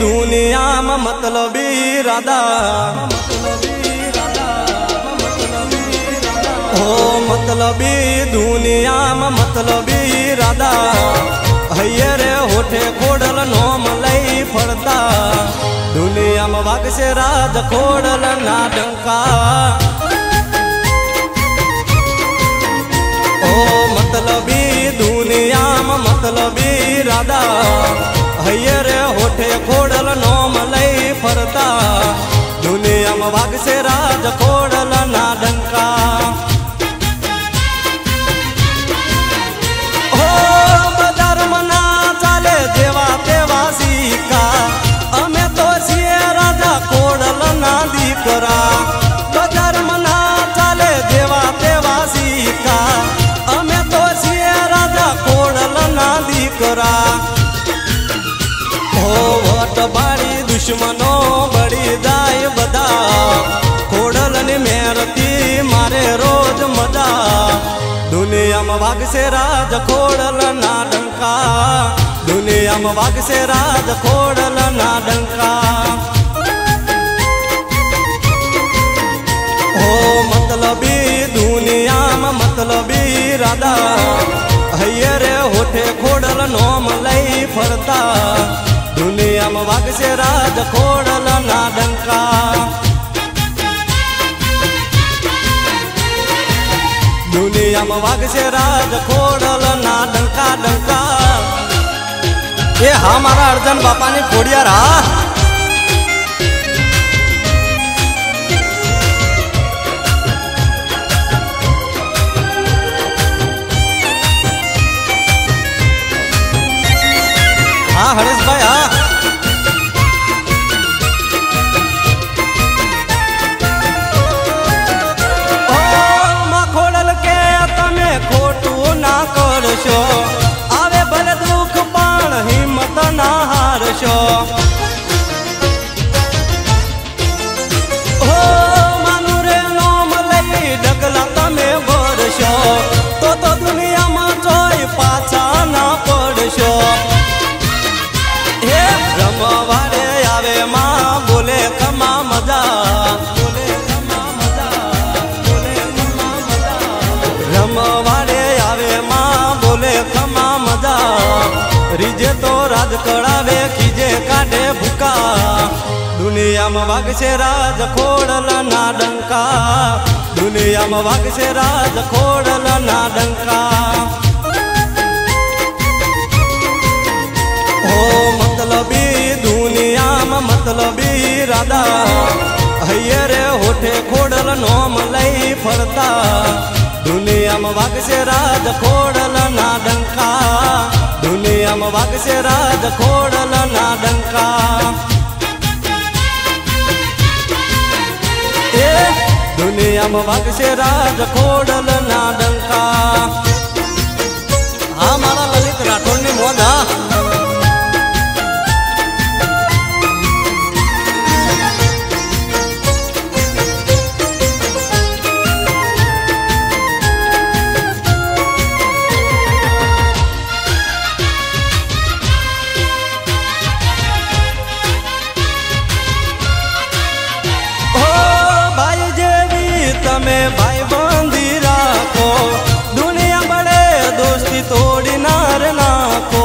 દુનિયામાં મતલબી રાધા. હો મતલબી દુનિયામાં મતલબી રાધા. હૈયે રે હોઠે ખોડલ નોમ લઈ ફરતા. દુનિયામાં વાગશે રાજ ખોડલ ના ડંકા. ઓ મતલબી દુનિયામાં મતલબી રાધા. વાગશે રાજ ખોડલ ના ડંકા દુનિયામાં વાગશે રાજ ખોડલ ના ડંકા હો, મતલબી દુનિયામાં મતલબી રાધા હૈયે રે હોઠે ખોડલ નોમ લઈ ફરતા. દુનિયામાં વાગશે રાજ ખોડલ ના ડંકા દુનિયામાં વાગશે રાજ, ખોડલ ના ડંકા ડંકા. એ હા, મારા અર્જન બાપાની ખોડિયાર, હા. હા, હરેશભાઈ, હા. તો રાજ કળાવે ખીજે કાઢે ભૂકા. દુનિયામાં વાગશે રાજ ખોડલ ના ડંકા. દુનિયામાં વાગશે રાજ ખોડલ ના ડંકા. હો મતલબી દુનિયામાં મતલબી રાધા હૈયે રે હોઠે ખોડલ નોમ લઈ ફરતા. દુનિયામાં વાગશે રાજ ખોડલ ના ડંકા. દુનિયામાં વાગશે રાજ ખોડલ ના ડંકા. એ દુનિયામાં વાગશે રાજ ખોડલ ના ડંકા. હા, મારા લલિત રાઠોડની મોજા તમે ભાઈ બંધી રાખો. દુનિયા બળે દોસ્તી તોડી નાર નાખો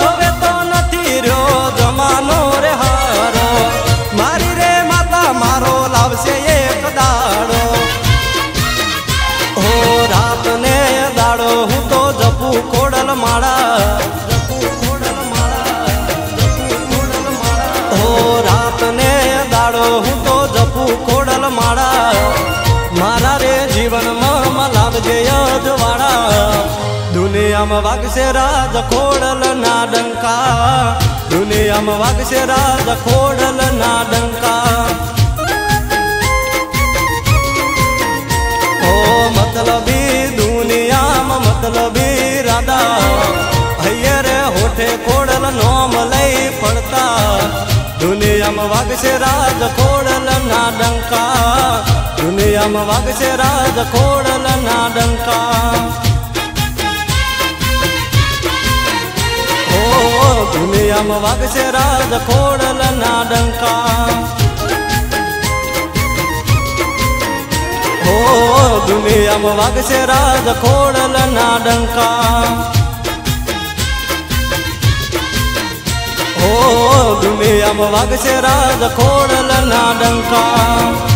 હવે તો જમાનો રે હારો. મારી રે માતા, મારો લાવશે એક દાડો. હો રાત ને દાડો હું તો જપું કોડલ માળા દુનિયામાં વાગશે રાજ, ખોડલ ના ડંકા. દુનિયામાં વાગશે રાજ, ખોડલ ના ડંકા. ઓ મતલબી દુનિયામાં મતલબી રાધા. હૈયે રે હોઠે ખોડલ નોમ લઈ પડતા દુનિયામાં વાગશે રાજ, ખોડલ ના ડંકા. દુનિયામાં વાગશે રાજ, ખોડલ ના ડંકા. દુનિયામાં વાગશે રાજ ખોડલના ડંકા હો, દુનિયામાં વાગશે રાજ ખોડલના ડંકા હો, દુનિયામાં વાગશે રાજ ખોડલના ડંકા